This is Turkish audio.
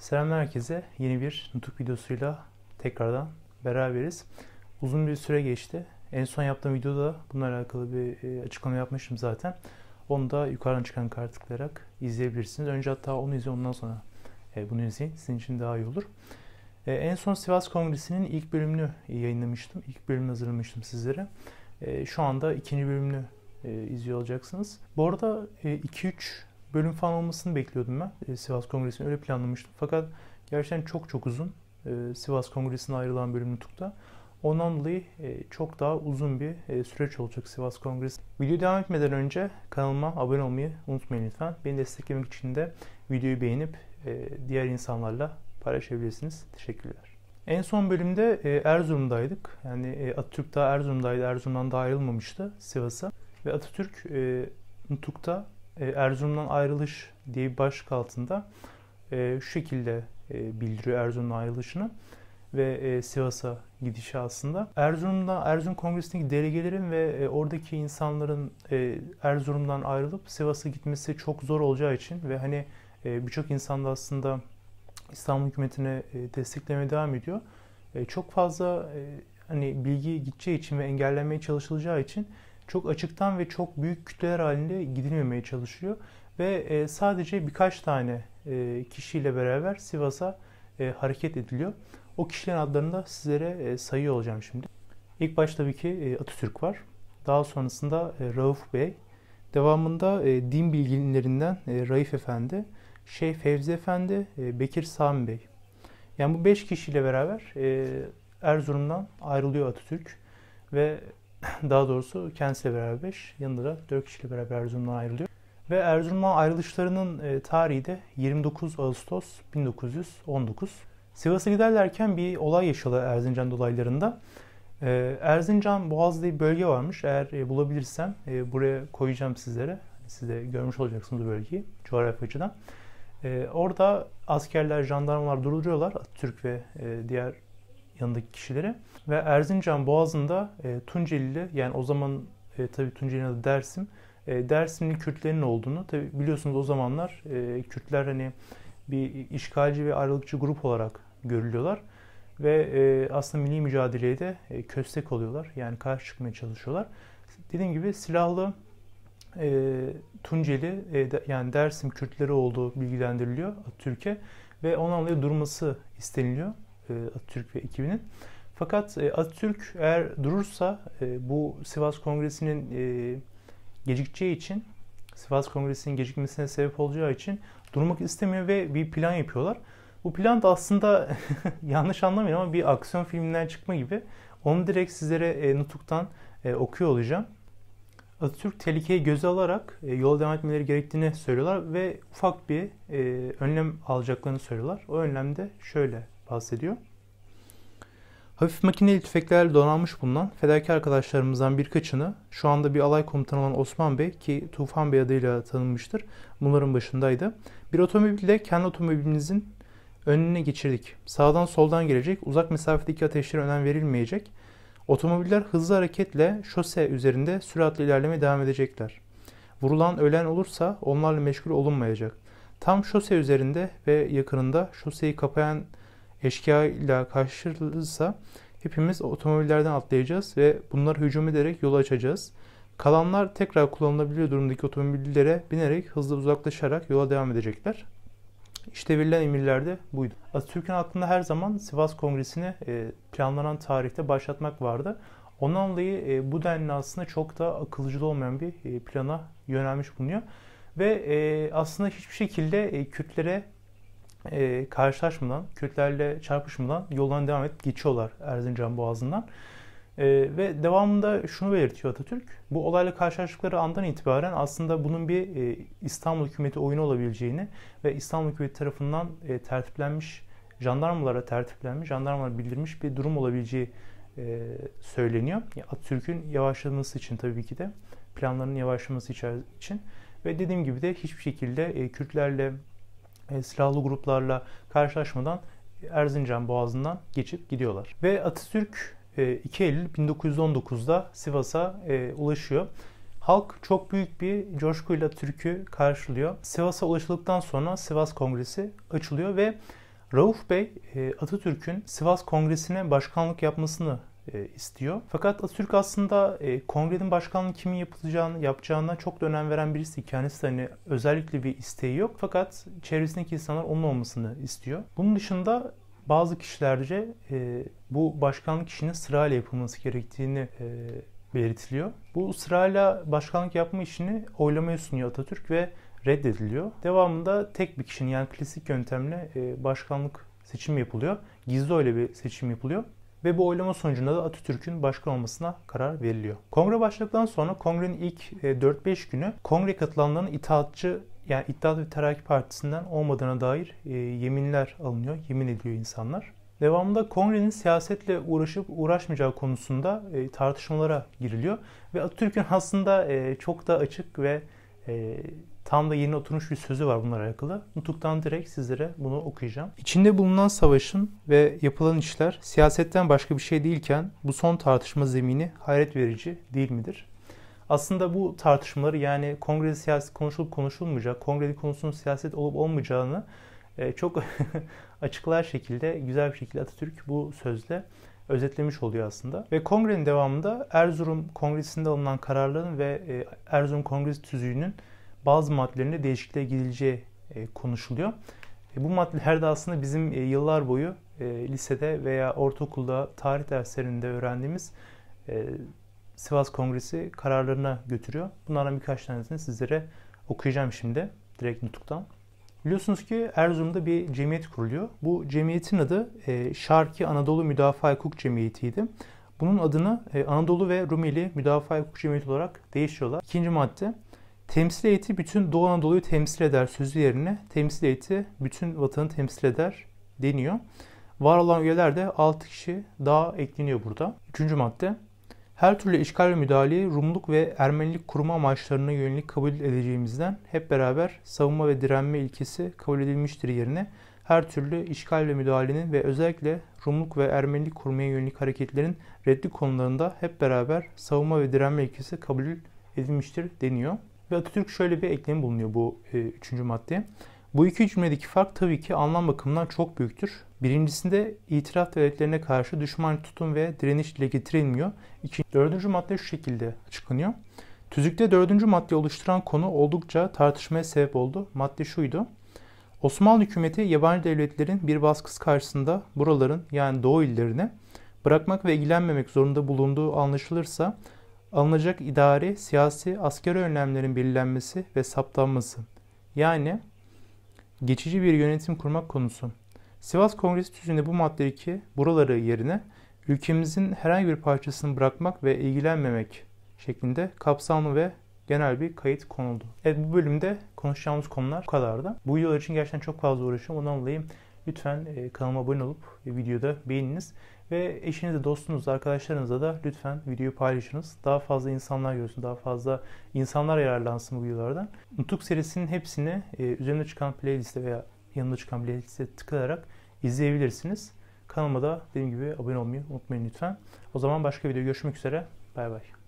Selam herkese. Yeni bir Nutuk videosuyla tekrardan beraberiz. Uzun bir süre geçti. En son yaptığım videoda bununla alakalı bir e, açıklama yapmıştım zaten. Onu da yukarıdan çıkan kart tıklayarak izleyebilirsiniz. Önce hatta onu izleyin ondan sonra e, bunu izleyin. Sizin için daha iyi olur. E, en son Sivas Kongresi'nin ilk bölümünü yayınlamıştım. İlk bölümünü hazırlamıştım sizlere. Şu anda ikinci bölümünü izliyor olacaksınız. Bu arada 2-3 bölüm falan olmasını bekliyordum ben. Sivas Kongresi'ni öyle planlamıştım. Fakat gerçekten çok çok uzun. Sivas Kongresi'ne ayrılan bölüm nutukta. Ondan dolayı çok daha uzun bir süreç olacak Sivas Kongresi. Video devam etmeden önce kanalıma abone olmayı unutmayın lütfen. Beni desteklemek için de videoyu beğenip diğer insanlarla paylaşabilirsiniz. Teşekkürler. En son bölümde Erzurum'daydık. Yani Atatürk daha Erzurum'daydı. Erzurum'dan daha ayrılmamıştı Sivas'a. Ve Atatürk Nutuk'ta Erzurum'dan ayrılış diye bir başlık altında şu şekilde bildiriyor Erzurum'dan ayrılışını ve Sivas'a gidişi aslında. Erzurum'da Erzurum Kongresi'ndeki delegelerin ve oradaki insanların Erzurum'dan ayrılıp Sivas'a gitmesi çok zor olacağı için ve hani birçok insan da aslında İstanbul hükümetine desteklemeye devam ediyor. Çok fazla hani bilgi gideceği için ve engellenmeye çalışılacağı için çok açıktan ve çok büyük kütleler halinde gidilmemeye çalışıyor. Ve sadece birkaç tane kişiyle beraber Sivas'a hareket ediliyor. O kişilerin adlarını da sizlere sayıyor olacağım şimdi. İlk başta tabii ki Atatürk var. Daha sonrasında Rauf Bey. Devamında din bilginlerinden Raif Efendi, Şeyh Fevzi Efendi, Bekir Sami Bey. Yani bu beş kişiyle beraber Erzurum'dan ayrılıyor Atatürk ve daha doğrusu kendisiyle beraber 5, yanında da 4 kişiyle beraber Erzurum'dan ayrılıyor. Ve Erzurum'dan ayrılışlarının tarihi de 29 Ağustos 1919. Sivas'a giderlerken bir olay yaşadı Erzincan dolaylarında. Ee, Erzincan Boğaz diye bir bölge varmış. Eğer e, bulabilirsem e, buraya koyacağım sizlere. Siz de görmüş olacaksınız bu bölgeyi coğrafya açıdan. Orada askerler, jandarmalar durduruyorlar Türk ve e, diğer yanındaki kişileri. Ve Erzincan Boğazı'nda Tuncelili yani o zaman e, tabii Tunceli'nin adı Dersim. E, Dersimli Kürtlerin olduğunu tabii biliyorsunuz o zamanlar e, Kürtler hani bir işgalci ve ayrılıkçı grup olarak görülüyorlar. Ve e, aslında milli mücadeleye de e, köstek oluyorlar. Yani karşı çıkmaya çalışıyorlar. Dediğim gibi silahlı e, Tunceli e, de, yani Dersim Kürtleri olduğu bilgilendiriliyor Atatürk'e ve onunla durması isteniliyor e, Atatürk ve ekibinin. Fakat e, Atatürk eğer durursa e, bu Sivas Kongresi'nin e, gecikeceği için Sivas Kongresi'nin gecikmesine sebep olacağı için durmak istemiyor ve bir plan yapıyorlar. Bu plan da aslında yanlış anlamayın ama bir aksiyon filminden çıkma gibi. Onu direkt sizlere e, Nutuk'tan e, okuyor olacağım. Atatürk tehlikeyi göze alarak e, yola devam etmeleri gerektiğini söylüyorlar ve ufak bir e, önlem alacaklarını söylüyorlar. O önlemde şöyle bahsediyor. Hafif makineli tüfeklerle donanmış bulunan fedakar arkadaşlarımızdan birkaçını şu anda bir alay komutanı olan Osman Bey ki Tufan Bey adıyla tanınmıştır. Bunların başındaydı. Bir otomobilde kendi otomobilimizin önüne geçirdik. Sağdan soldan gelecek, uzak mesafedeki ateşlere önem verilmeyecek. Otomobiller hızlı hareketle şose üzerinde süratle ilerlemeye devam edecekler. Vurulan ölen olursa onlarla meşgul olunmayacak. Tam şose üzerinde ve yakınında şoseyi kapayan eşkıya ile karşılaşırsa hepimiz otomobillerden atlayacağız ve bunlar hücum ederek yolu açacağız. Kalanlar tekrar kullanılabilir durumdaki otomobillere binerek hızlı uzaklaşarak yola devam edecekler. İşte verilen emirler de buydu. Atatürk'ün aklında her zaman Sivas Kongresi'ni e, planlanan tarihte başlatmak vardı. Ondan dolayı e, bu denli aslında çok da akılcı olmayan bir e, plana yönelmiş bulunuyor. Ve aslında hiçbir şekilde Kürtlere karşılaşmadan, Kürtlerle çarpışmadan yoldan devam edip geçiyorlar Erzincan Boğazı'ndan. Ee, ve devamında şunu belirtiyor Atatürk. Bu olayla karşılaştıkları andan itibaren aslında bunun bir e, İstanbul hükümeti oyunu olabileceğini ve İstanbul hükümeti tarafından e, tertiplenmiş, jandarmalara tertiplenmiş, jandarmalara bildirmiş bir durum olabileceği e, söyleniyor. Atatürk'ün yavaşlaması için tabii ki de planlarının yavaşlaması için ve dediğim gibi de hiçbir şekilde e, Kürtlerle e, silahlı gruplarla karşılaşmadan Erzincan Boğazı'ndan geçip gidiyorlar. Ve Atatürk 2 e, Eylül 1919'da Sivas'a e, ulaşıyor. Halk çok büyük bir coşkuyla Türk'ü karşılıyor. Sivas'a ulaşıldıktan sonra Sivas Kongresi açılıyor ve Rauf Bey Atatürk'ün Sivas Kongresi'ne başkanlık yapmasını e, istiyor. Fakat Atatürk aslında e, kongrenin başkanlığı kimin yapılacağını, yapacağına çok da önem veren birisi. Kendisi hani özellikle bir isteği yok. Fakat çevresindeki insanlar onun olmasını istiyor. Bunun dışında bazı kişilerce e, bu başkanlık işinin sırayla yapılması gerektiğini e, belirtiliyor. Bu sırayla başkanlık yapma işini oylamaya sunuyor Atatürk ve reddediliyor. Devamında tek bir kişinin yani klasik yöntemle e, başkanlık seçim yapılıyor. Gizli öyle bir seçim yapılıyor. Ve bu oylama sonucunda da Atatürk'ün başkan olmasına karar veriliyor. Kongre başladıktan sonra kongrenin ilk 4-5 e, günü kongre katılanların itaatçı yani İttihat ve Terakki Partisi'nden olmadığına dair e, yeminler alınıyor. Yemin ediyor insanlar. Devamında kongrenin siyasetle uğraşıp uğraşmayacağı konusunda e, tartışmalara giriliyor. Ve Atatürk'ün aslında çok da açık ve tam da yerine oturmuş bir sözü var bunlarla alakalı. Nutuk'tan direkt sizlere bunu okuyacağım. İçinde bulunan savaşın ve yapılan işler siyasetten başka bir şey değilken bu son tartışma zemini hayret verici değil midir? Aslında bu tartışmaları yani kongrede siyaset konuşulup konuşulmayacak, kongrede konusunun siyaset olup olmayacağını e, çok açıklar şekilde, güzel bir şekilde Atatürk bu sözle özetlemiş oluyor aslında. Ve kongrenin devamında Erzurum Kongresi'nde alınan kararların ve e, Erzurum Kongresi tüzüğünün bazı maddelerinde değişikliğe gidileceği e, konuşuluyor. Bu maddeler de aslında bizim yıllar boyu lisede veya ortaokulda tarih derslerinde öğrendiğimiz Sivas Kongresi kararlarına götürüyor. Bunlardan birkaç tanesini sizlere okuyacağım şimdi direkt nutuktan. Biliyorsunuz ki Erzurum'da bir cemiyet kuruluyor. Bu cemiyetin adı e, Şarki Anadolu Müdafaa Hukuk Cemiyeti'ydi. Bunun adını e, Anadolu ve Rumeli Müdafaa Hukuk Cemiyeti olarak değiştiriyorlar. İkinci madde, temsil heyeti bütün Doğu Anadolu'yu temsil eder sözü yerine temsil heyeti bütün vatanı temsil eder deniyor. Var olan üyeler de 6 kişi daha ekleniyor burada. Üçüncü madde, her türlü işgal ve müdahaleyi Rumluk ve Ermenilik kurma amaçlarına yönelik kabul edeceğimizden hep beraber savunma ve direnme ilkesi kabul edilmiştir yerine her türlü işgal ve müdahalenin ve özellikle Rumluk ve Ermenilik kurmaya yönelik hareketlerin reddi konularında hep beraber savunma ve direnme ilkesi kabul edilmiştir deniyor. Ve Atatürk şöyle bir eklem bulunuyor bu e, üçüncü maddeye. Bu iki cümledeki fark tabii ki anlam bakımından çok büyüktür. Birincisinde itiraf devletlerine karşı düşman tutum ve direniş dile getirilmiyor. İkinci, dördüncü madde şu şekilde açıklanıyor. Tüzükte dördüncü madde oluşturan konu oldukça tartışmaya sebep oldu. Madde şuydu. Osmanlı hükümeti yabancı devletlerin bir baskısı karşısında buraların yani Doğu illerine bırakmak ve ilgilenmemek zorunda bulunduğu anlaşılırsa alınacak idari, siyasi, askeri önlemlerin belirlenmesi ve saptanması yani geçici bir yönetim kurmak konusu. Sivas Kongresi tüzüğünde bu madde 2 buraları yerine ülkemizin herhangi bir parçasını bırakmak ve ilgilenmemek şeklinde kapsamlı ve genel bir kayıt konuldu. Evet bu bölümde konuşacağımız konular bu kadardı. Bu videolar için gerçekten çok fazla uğraşıyorum. Ondan dolayı lütfen e, kanalıma abone olup videoda beğeniniz. Ve eşinizle, dostunuzla, arkadaşlarınızla da lütfen videoyu paylaşınız. Daha fazla insanlar görsün, daha fazla insanlar yararlansın bu videolardan. Nutuk serisinin hepsini e, üzerinde çıkan playliste veya yanında çıkan playliste tıklayarak izleyebilirsiniz. Kanalıma da dediğim gibi abone olmayı unutmayın lütfen. O zaman başka video görüşmek üzere. Bay bay.